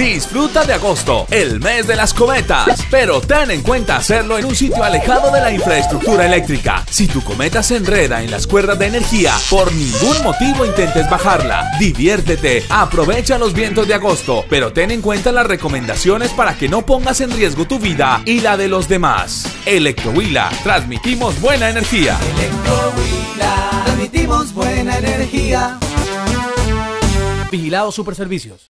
Disfruta de agosto, el mes de las cometas, pero ten en cuenta hacerlo en un sitio alejado de la infraestructura eléctrica. Si tu cometa se enreda en las cuerdas de energía, por ningún motivo intentes bajarla. Diviértete, aprovecha los vientos de agosto, pero ten en cuenta las recomendaciones para que no pongas en riesgo tu vida y la de los demás. Electrohuila, transmitimos buena energía. Electrohuila, transmitimos buena energía. Vigilado Superservicios.